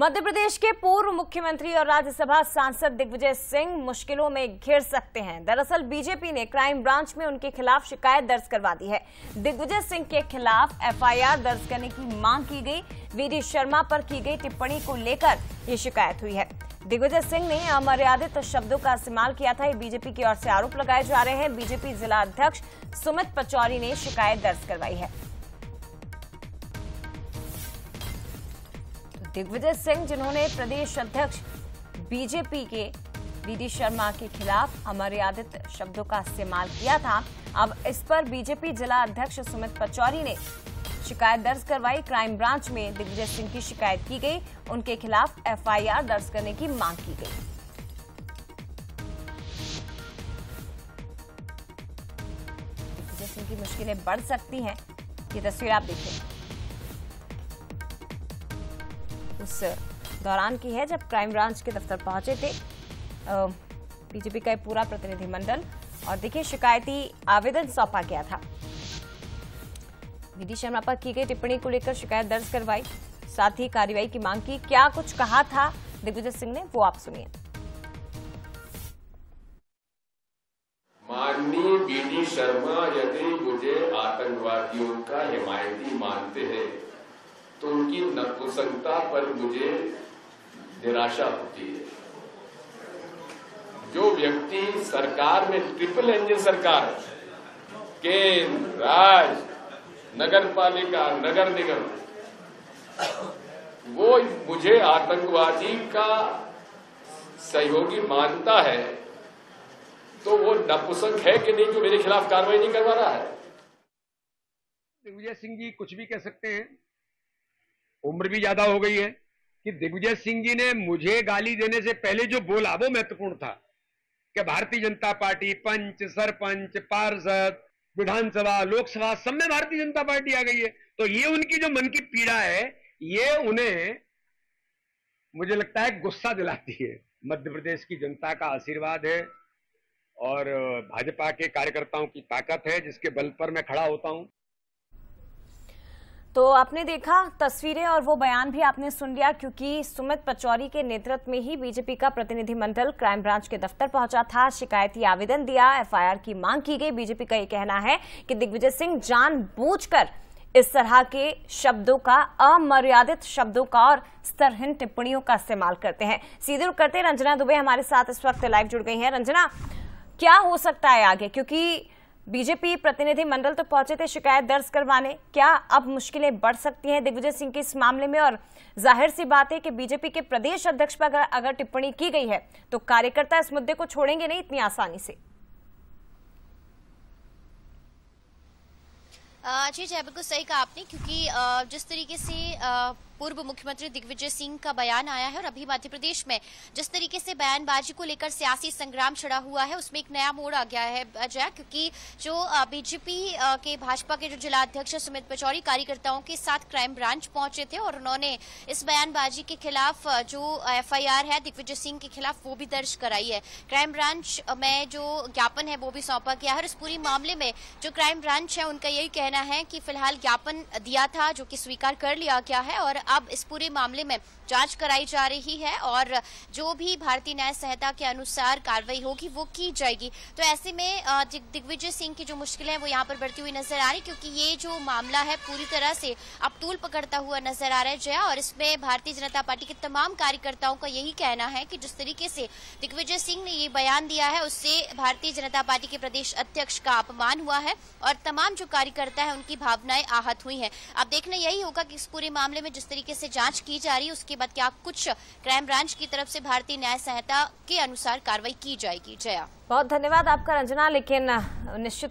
मध्य प्रदेश के पूर्व मुख्यमंत्री और राज्यसभा सांसद दिग्विजय सिंह मुश्किलों में घिर सकते हैं। दरअसल बीजेपी ने क्राइम ब्रांच में उनके खिलाफ शिकायत दर्ज करवा दी है। दिग्विजय सिंह के खिलाफ एफआईआर दर्ज करने की मांग की गई। वीडी शर्मा पर की गई टिप्पणी को लेकर ये शिकायत हुई है। दिग्विजय सिंह ने अमर्यादित शब्दों का इस्तेमाल किया था। बीजेपी की ओर से आरोप लगाए जा रहे हैं। बीजेपी जिला अध्यक्ष सुमित पचौरी ने शिकायत दर्ज करवाई है। दिग्विजय सिंह, जिन्होंने प्रदेश अध्यक्ष बीजेपी के वीडी शर्मा के खिलाफ अमर्यादित शब्दों का इस्तेमाल किया था। अब इस पर बीजेपी जिला अध्यक्ष सुमित पचौरी ने शिकायत दर्ज करवाई। क्राइम ब्रांच में दिग्विजय सिंह की शिकायत की गई। उनके खिलाफ एफआईआर दर्ज करने की मांग की गई। दिग्विजय सिंह की मुश्किलें बढ़ सकती हैं। ये तस्वीर आप देखिए उस दौरान की है जब क्राइम ब्रांच के दफ्तर पहुँचे थे। बीजेपी का पूरा प्रतिनिधिमंडल। और देखिए, शिकायती आवेदन सौंपा गया था। विधि शर्मा पर की गई टिप्पणी को लेकर शिकायत दर्ज करवाई। साथ ही कार्रवाई की मांग की। क्या कुछ कहा था? दिग्विजय सिंह ने, वो आप सुनिए। माननीय बीडी शर्मा यदि मुझे आतंकवादियों का हिमायती मानते हैं तो उनकी नपुंसकता पर मुझे निराशा होती है। जो व्यक्ति सरकार में ट्रिपल इंजन सरकार केंद्र राज्य नगर पालिका नगर निगम, वो मुझे आतंकवादी का सहयोगी मानता है तो वो नपुंसक है कि नहीं जो मेरे खिलाफ कार्रवाई नहीं करवा रहा है? दिग्विजय सिंह जी कुछ भी कह सकते हैं। उम्र भी ज़्यादा हो गई है, कि दिग्विजय सिंह जी ने मुझे गाली देने से पहले जो बोला, वो महत्वपूर्ण था। कि भारतीय जनता पार्टी, पंच, सरपंच, पार्षद, विधानसभा, लोकसभा, सब में भारतीय जनता पार्टी आ गई है। तो ये उनकी जो मन की पीड़ा है, ये उन्हें मुझे लगता है गुस्सा दिलाती है। मध्य प्रदेश की जनता का आशीर्वाद है, और भाजपा के कार्यकर्ताओं की ताकत है, जिसके बल पर मैं खड़ा होता हूँ। तो आपने देखा, तस्वीरें और वो बयान भी आपने सुन लिया क्योंकि सुमित पचौरी के नेतृत्व में ही बीजेपी का प्रतिनिधिमंडल क्राइम ब्रांच के दफ्तर पहुँचा था। शिकायती आवेदन दिया, एफआईआर की मांग की गई। बीजेपी का ये कहना है कि दिग्विजय सिंह जानबूझकर इस तरह के शब्दों का, अमर्यादित शब्दों का और स्तरहीन टिप्पणियों का इस्तेमाल करते हैं। सीधे रुक करते रंजना दुबे हमारे साथ इस वक्त लाइव जुड़ गई हैं। रंजना, क्या हो सकता है आगे? क्योंकि बीजेपी प्रतिनिधि मंडल तो पहुँचे थे शिकायत दर्ज करवाने। क्या अब मुश्किलें बढ़ सकती हैं दिग्विजय सिंह के इस मामले में? और ज़ाहिर सी बात है कि बीजेपी के प्रदेश अध्यक्ष पर अगर, अगर टिप्पणी की गई है तो कार्यकर्ता इस मुद्दे को छोड़ेंगे नहीं इतनी आसानी से। जी जय बिल्कुल सही कहा आपने क्योंकि जिस तरीके से पूर्व मुख्यमंत्री दिग्विजय सिंह का बयान आया है और अभी मध्य प्रदेश में जिस तरीके से बयानबाजी को लेकर सियासी संग्राम छड़ा हुआ है, उसमें एक नया मोड़ आ गया है, अजय, क्योंकि जो बीजेपी के भाजपा के जो जिला अध्यक्ष सुमित पचौरी कार्यकर्ताओं के साथ क्राइम ब्रांच पहुँचे थे और उन्होंने इस बयानबाजी के खिलाफ जो एफआईआर है दिग्विजय सिंह के खिलाफ, वो भी दर्ज कराई है। क्राइम ब्रांच में जो ज्ञापन है, वो भी सौंपा गया है और इस पूरी मामले में जो क्राइम ब्रांच है, उनका यही कहना है कि फ़िलहाल ज्ञापन दिया था, जो कि स्वीकार कर लिया गया है और अब इस पूरे मामले में जाँच कराई जा रही है और जो भी भारतीय न्याय संहिता के अनुसार कार्रवाई होगी, वो की जाएगी। तो ऐसे में दिग्विजय सिंह की जो मुश्किलें वो यहाँ पर बढ़ती हुई नज़र आ रही क्योंकि ये जो मामला है, पूरी तरह से अब तूल पकड़ता हुआ नज़र आ रहा है, जया। और इसमें भारतीय जनता पार्टी के तमाम कार्यकर्ताओं का यही कहना है कि जिस तरीके से दिग्विजय सिंह ने ये बयान दिया है, उससे भारतीय जनता पार्टी के प्रदेश अध्यक्ष का अपमान हुआ है और तमाम जो कार्यकर्ता है, उनकी भावनाएँ आहत हुई है। अब देखना यही होगा कि इस पूरे मामले में जिस तरीके से जाँच की जा रही है। उसके बाद क्या कुछ क्राइम ब्रांच की तरफ़ से भारतीय न्याय संहिता के अनुसार कार्रवाई की जाएगी? जया। बहुत धन्यवाद आपका, रंजना। लेकिन निश्चित